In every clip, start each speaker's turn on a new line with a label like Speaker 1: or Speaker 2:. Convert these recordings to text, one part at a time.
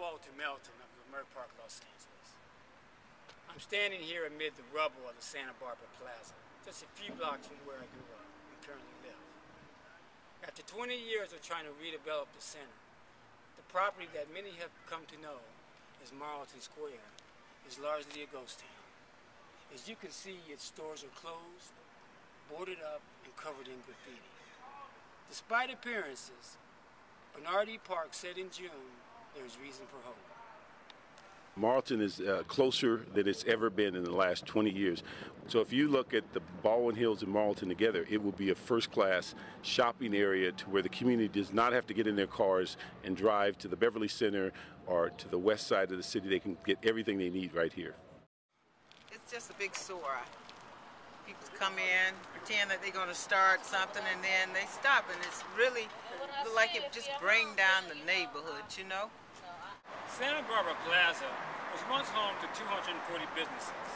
Speaker 1: Walter Melton of Leimert Park, Los Angeles. I'm standing here amid the rubble of the Santa Barbara Plaza, just a few blocks from where I grew up and currently live. After 20 years of trying to redevelop the center, the property that many have come to know as Marlton Square is largely a ghost town. As you can see, its stores are closed, boarded up, and covered in graffiti. Despite appearances, Bernard Parks said in June there is reason for hope.
Speaker 2: Marlton is uh, closer than it's ever been in the last 20 years. So if you look at the Baldwin Hills and Marlton together, it will be a first-class shopping area to where the community does not have to get in their cars and drive to the Beverly Center or to the west side of the city. They can get everything they need right here.
Speaker 3: It's just a big sore people come in, pretend that they're going to start something, and then they stop, and it's really like it just bring down the neighborhood, you know?
Speaker 1: Santa Barbara Plaza was once home to 240 businesses.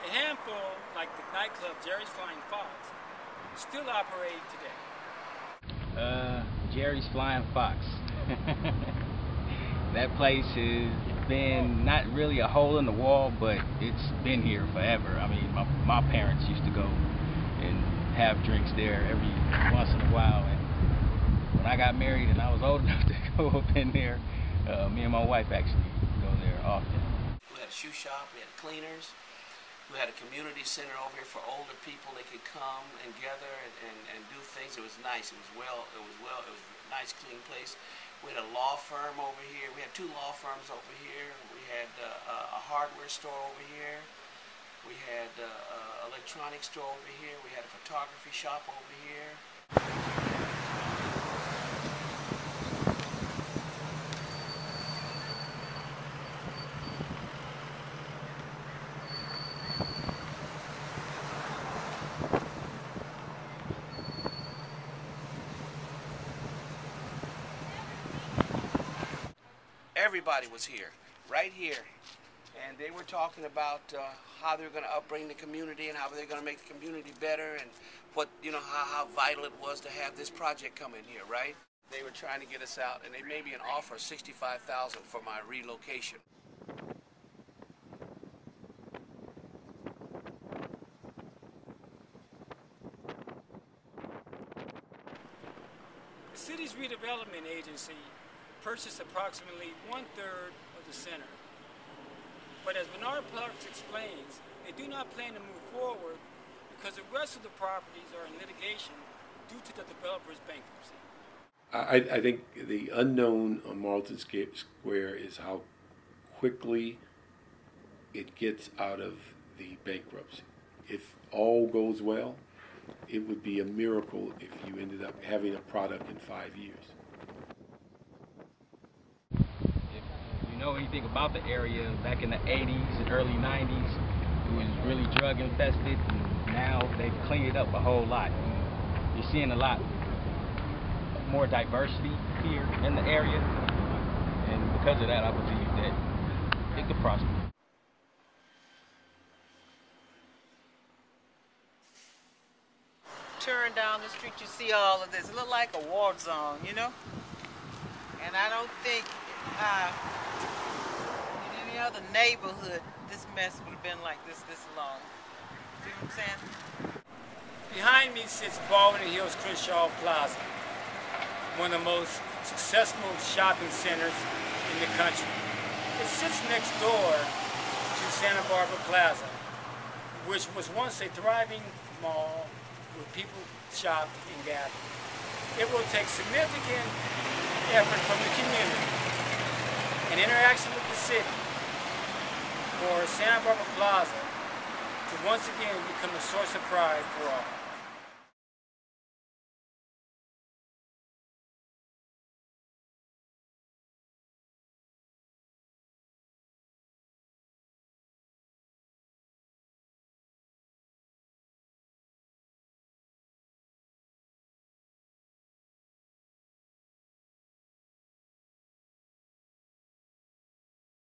Speaker 1: A handful, like the nightclub Jerry's Flying Fox, still operate today.
Speaker 4: Uh, Jerry's Flying Fox. that place is been not really a hole in the wall, but it's been here forever. I mean, my, my parents used to go and have drinks there every once in a while. And when I got married and I was old enough to go up in there, uh, me and my wife actually go there often.
Speaker 5: We had a shoe shop, we had cleaners, we had a community center over here for older people. They could come and gather and, and, and do things. It was nice. It was well. It was well. It was a nice, clean place. We had a law firm over here. We had two law firms over here. We had uh, a hardware store over here. We had uh, an electronics store over here. We had a photography shop over here. Everybody was here, right here. And they were talking about uh, how they're going to upbring the community and how they're going to make the community better and what, you know, how, how vital it was to have this project come in here, right? They were trying to get us out, and they made me an offer of 65000 for my relocation.
Speaker 1: The city's redevelopment agency purchased approximately one-third of the center. But as Bernard Parks explains, they do not plan to move forward because the rest of the properties are in litigation due to the developer's bankruptcy.
Speaker 2: I, I think the unknown on Marlton Square is how quickly it gets out of the bankruptcy. If all goes well, it would be a miracle if you ended up having a product in five years.
Speaker 4: Know anything about the area, back in the 80s and early 90s, it was really drug infested. And now they've cleaned it up a whole lot. You're seeing a lot more diversity here in the area. And because of that, I believe that it could prosper.
Speaker 3: Turn down the street, you see all of this. It look like a war zone, you know? And I don't think uh, other neighborhood, this mess would have been like this this long. See what I'm saying?
Speaker 1: Behind me sits Baldwin Hills Crenshaw Plaza, one of the most successful shopping centers in the country. It sits next door to Santa Barbara Plaza, which was once a thriving mall where people shopped and gathered. It will take significant effort from the community and interaction with the city for Santa Barbara Plaza to once again become a source of pride for all.